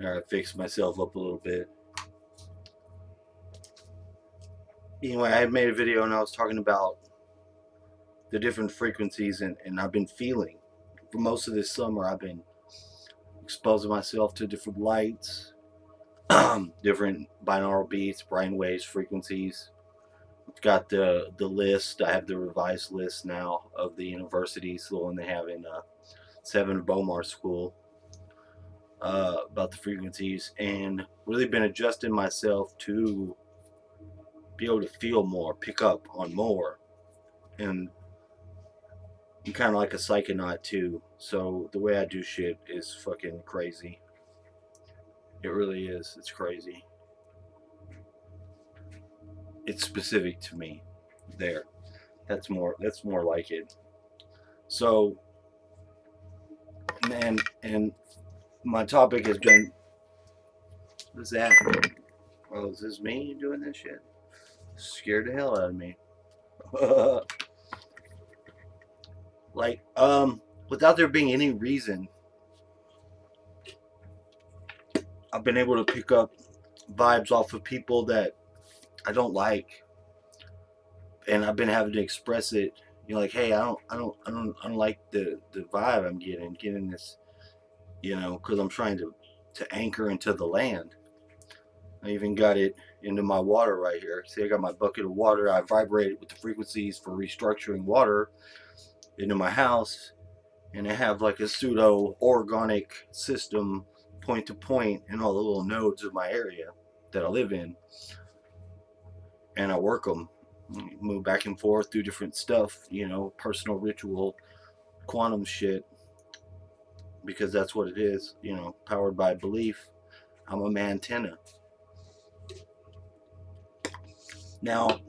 I fixed myself up a little bit. Anyway, I made a video and I was talking about the different frequencies and, and I've been feeling. For most of this summer, I've been exposing myself to different lights, different binaural beats, brainwaves, frequencies. I've got the the list. I have the revised list now of the universities, the one they have in uh, Seven Bomar School uh, about the frequencies, and really been adjusting myself to be able to feel more, pick up on more, and I'm kind of like a psychonaut too. So the way I do shit is fucking crazy. It really is. It's crazy. It's specific to me. There. That's more that's more like it. So and and my topic has been what's that? Oh, is this me doing this shit? Scared the hell out of me. like, um, without there being any reason I've been able to pick up vibes off of people that I don't like, and I've been having to express it. You know, like, hey, I don't, I don't, I don't, I don't like the the vibe I'm getting, getting this, you know, because I'm trying to to anchor into the land. I even got it into my water right here. See, I got my bucket of water. I vibrated with the frequencies for restructuring water into my house, and I have like a pseudo organic system point to point in all the little nodes of my area that I live in. And I work them, move back and forth through different stuff, you know, personal ritual, quantum shit, because that's what it is, you know, powered by belief. I'm a mantenna. Now,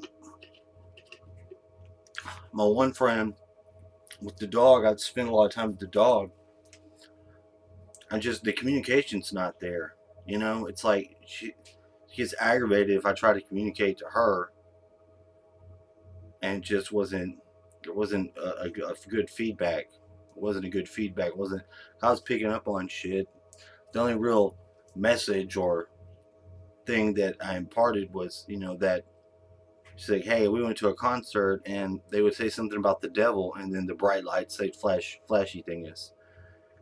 my one friend with the dog, I'd spend a lot of time with the dog. I just the communication's not there. You know, it's like she, gets aggravated if I try to communicate to her, and just wasn't there wasn't a, a, a good feedback. Wasn't a good feedback. Wasn't I was picking up on shit. The only real message or thing that I imparted was, you know, that she's like, hey, we went to a concert and they would say something about the devil and then the bright lights say flash flashy thingus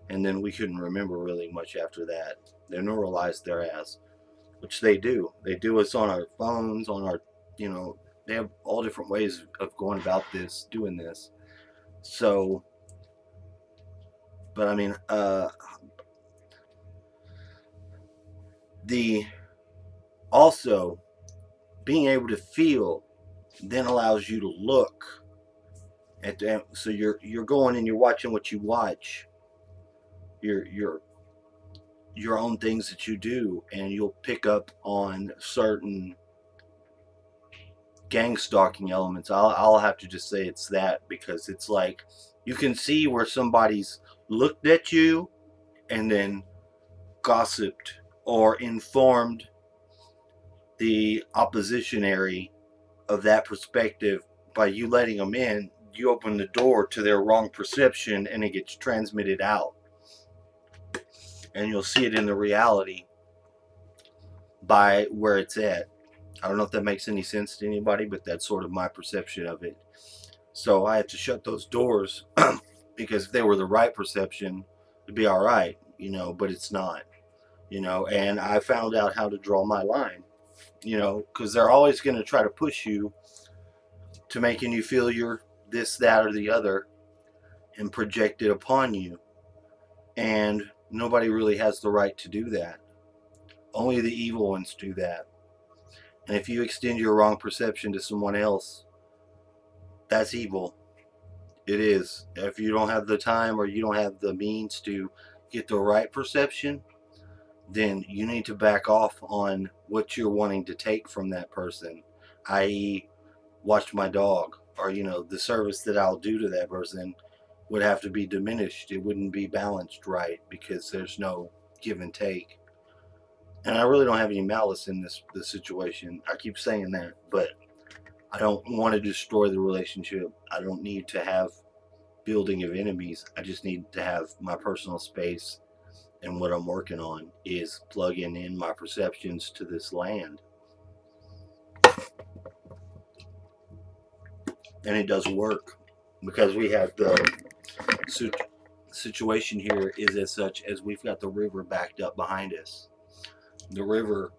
and then we couldn't remember really much after that. They're neuralized their ass, which they do. They do us on our phones, on our, you know, they have all different ways of going about this, doing this. So, but I mean, uh, the also being able to feel then allows you to look at them. So you're you're going and you're watching what you watch your your your own things that you do and you'll pick up on certain gang stalking elements I'll, I'll have to just say it's that because it's like you can see where somebody's looked at you and then gossiped or informed the oppositionary of that perspective by you letting them in you open the door to their wrong perception and it gets transmitted out and you'll see it in the reality by where it's at. I don't know if that makes any sense to anybody, but that's sort of my perception of it. So I have to shut those doors because if they were the right perception, it'd be all right, you know, but it's not, you know, and I found out how to draw my line, you know, because they're always going to try to push you to making you feel you're this, that, or the other and project it upon you. And nobody really has the right to do that. Only the evil ones do that. And if you extend your wrong perception to someone else, that's evil. It is. If you don't have the time or you don't have the means to get the right perception, then you need to back off on what you're wanting to take from that person, i.e., watch my dog, or you know, the service that I'll do to that person would have to be diminished. It wouldn't be balanced right because there's no give and take. And I really don't have any malice in this this situation. I keep saying that, but I don't want to destroy the relationship. I don't need to have building of enemies. I just need to have my personal space and what I'm working on is plugging in my perceptions to this land. And it does work because we have the situation here is as such as we've got the river backed up behind us. The river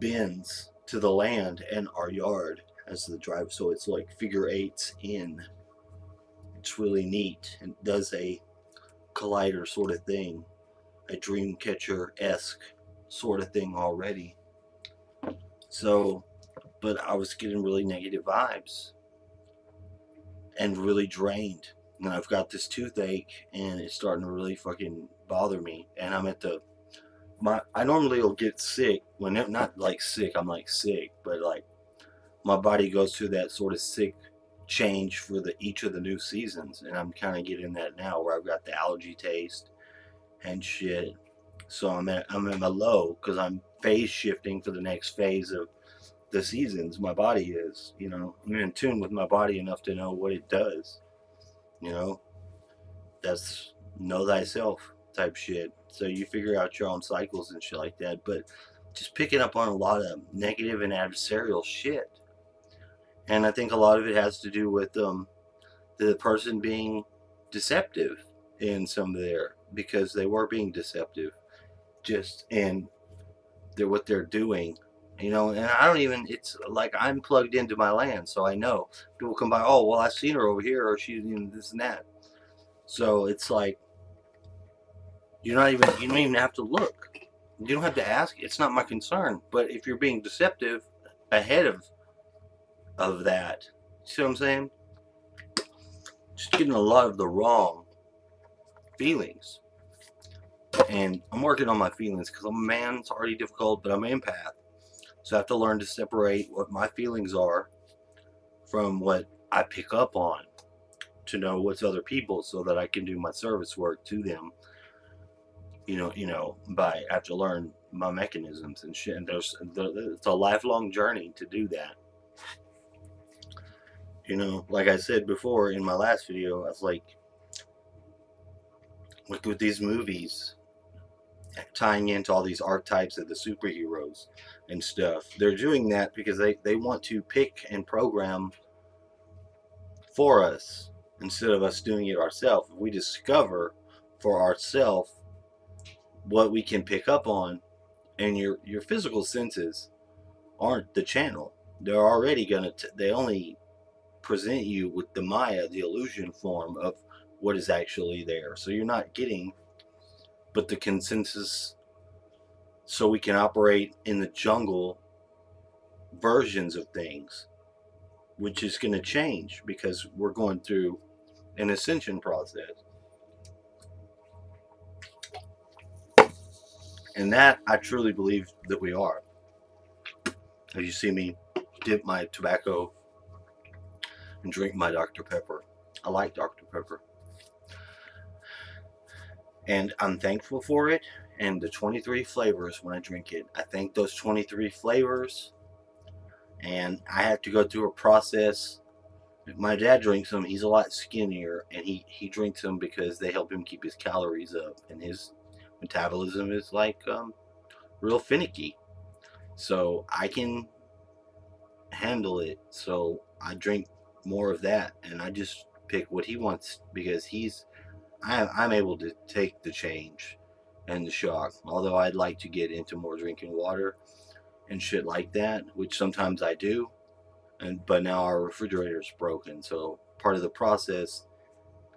bends to the land and our yard as the drive. So it's like figure eights in. It's really neat and does a collider sort of thing a dream catcher-esque sort of thing already. So but I was getting really negative vibes and really drained. And I've got this toothache and it's starting to really fucking bother me. And I'm at the my I normally will get sick when it, not like sick I'm like sick but like my body goes through that sort of sick change for the each of the new seasons and I'm kind of getting that now where I've got the allergy taste and shit. So I'm at I'm in my low because I'm phase shifting for the next phase of the seasons my body is you know? I'm in tune with my body enough to know what it does you know? That's know thyself type shit so you figure out your own cycles and shit like that but just picking up on a lot of negative and adversarial shit. And I think a lot of it has to do with um, the person being deceptive in some of because they were being deceptive just in they're what they're doing you know? And I don't even it's like I'm plugged into my land so I know. People come by oh well I've seen her over here or she's know, this and that. So it's like you're not even you don't even have to look. You don't have to ask. It's not my concern. But if you're being deceptive ahead of of that see what I'm saying? Just getting a lot of the wrong feelings. And I'm working on my feelings because I'm a man. It's already difficult but I'm an empath. So I have to learn to separate what my feelings are from what I pick up on to know what's other people so that I can do my service work to them. You know, you know, by I have to learn my mechanisms and shit. And there's it's a lifelong journey to do that. You know, like I said before in my last video, I was like, like with these movies, tying into all these archetypes of the superheroes and stuff. They're doing that because they, they want to pick and program for us instead of us doing it ourselves. We discover for ourselves what we can pick up on and your your physical senses aren't the channel. They're already gonna they only present you with the Maya, the illusion form of what is actually there. So you're not getting but the consensus so we can operate in the jungle versions of things which is going to change because we're going through an ascension process and that I truly believe that we are as you see me dip my tobacco and drink my Dr. Pepper I like Dr. Pepper and I'm thankful for it and the 23 flavors when I drink it. I thank those 23 flavors and I have to go through a process. My dad drinks them, he's a lot skinnier and he, he drinks them because they help him keep his calories up and his metabolism is like um, real finicky. So I can handle it. So I drink more of that and I just pick what he wants because he's I, am able to take the change and the shock. Although I'd like to get into more drinking water and shit like that, which sometimes I do. And but now our refrigerator is broken, so part of the process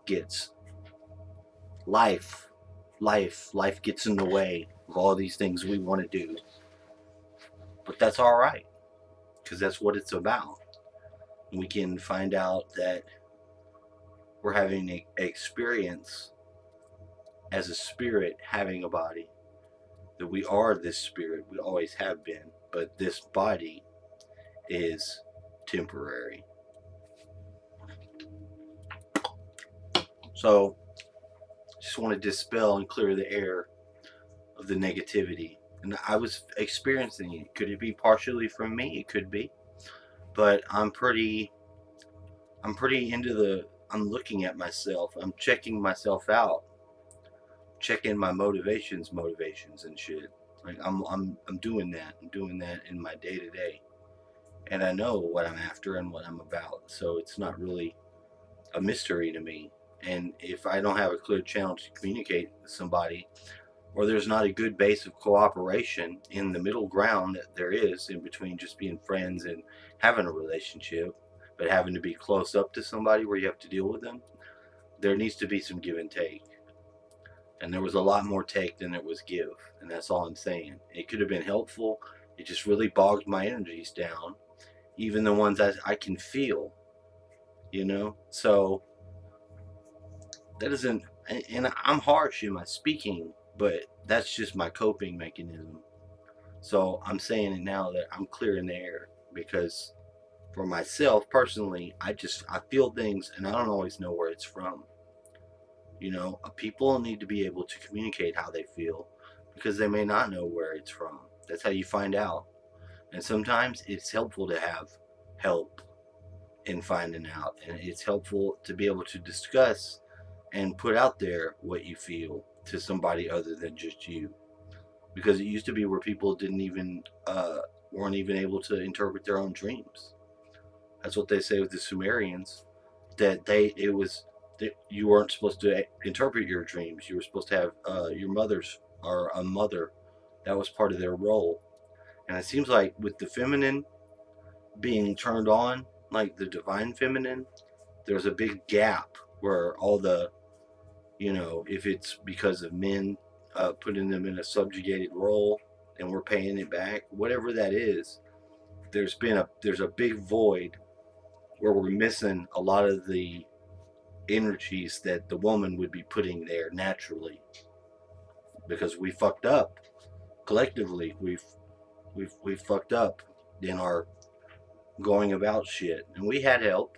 gets life, life, life gets in the way of all these things we want to do. But that's all right, because that's what it's about. We can find out that we're having an experience as a spirit having a body. That we are this spirit, we always have been, but this body is temporary. So, just want to dispel and clear the air of the negativity. And I was experiencing it. Could it be partially from me? It could be. But I'm pretty I'm pretty into the I'm looking at myself. I'm checking myself out checking my motivations, motivations and shit. Like I'm I'm I'm doing that. I'm doing that in my day to day. And I know what I'm after and what I'm about. So it's not really a mystery to me. And if I don't have a clear channel to communicate with somebody, or there's not a good base of cooperation in the middle ground that there is in between just being friends and having a relationship, but having to be close up to somebody where you have to deal with them, there needs to be some give and take. And there was a lot more take than there was give. And that's all I'm saying. It could have been helpful. It just really bogged my energies down. Even the ones that I can feel. You know? So that isn't and I'm harsh in my speaking, but that's just my coping mechanism. So I'm saying it now that I'm clearing the air because for myself personally, I just I feel things and I don't always know where it's from. You know, people need to be able to communicate how they feel because they may not know where it's from. That's how you find out. And sometimes it's helpful to have help in finding out. And it's helpful to be able to discuss and put out there what you feel to somebody other than just you. Because it used to be where people didn't even, uh, weren't even able to interpret their own dreams. That's what they say with the Sumerians. That they, it was that you weren't supposed to interpret your dreams. You were supposed to have uh, your mother's or a mother. That was part of their role. And it seems like with the feminine being turned on, like the divine feminine, there's a big gap where all the, you know, if it's because of men uh, putting them in a subjugated role and we're paying it back, whatever that is, there's been a there's a big void where we're missing a lot of the energies that the woman would be putting there naturally because we fucked up collectively. We've we've we fucked up in our going about shit. And we had help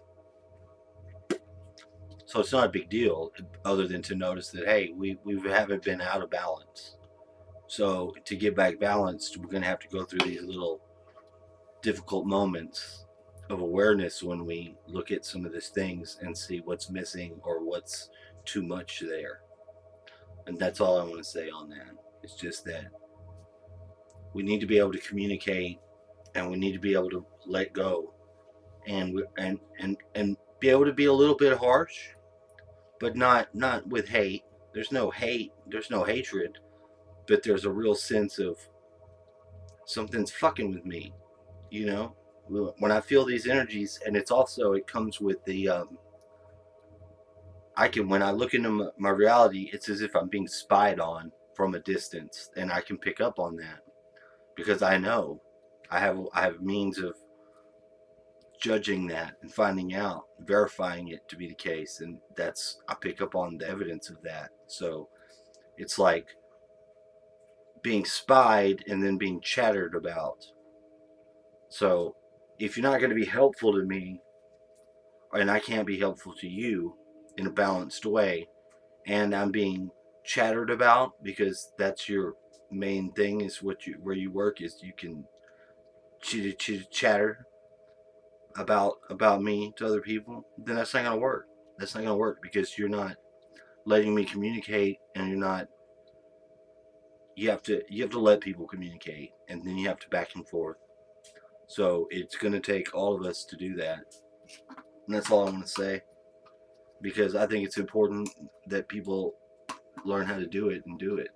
so it's not a big deal other than to notice that hey we, we haven't been out of balance so to get back balanced we're going to have to go through these little difficult moments of awareness when we look at some of these things and see what's missing or what's too much there. And that's all I want to say on that. It's just that we need to be able to communicate and we need to be able to let go and and and and be able to be a little bit harsh but not not with hate. There's no hate there's no hatred but there's a real sense of something's fucking with me you know? When I feel these energies, and it's also it comes with the um, I can when I look into my, my reality, it's as if I'm being spied on from a distance, and I can pick up on that because I know. I have I have means of judging that and finding out, verifying it to be the case, and that's I pick up on the evidence of that. So it's like being spied and then being chattered about. So if you're not going to be helpful to me and I can't be helpful to you in a balanced way and I'm being chattered about because that's your main thing is what you where you work is you can ch- ch- chatter about about me to other people then that's not to work that's not to work because you're not letting me communicate and you're not you have to you have to let people communicate and then you have to back and forth so it's to take all of us to do that. And that's all I want to say. Because I think it's important that people learn how to do it and do it.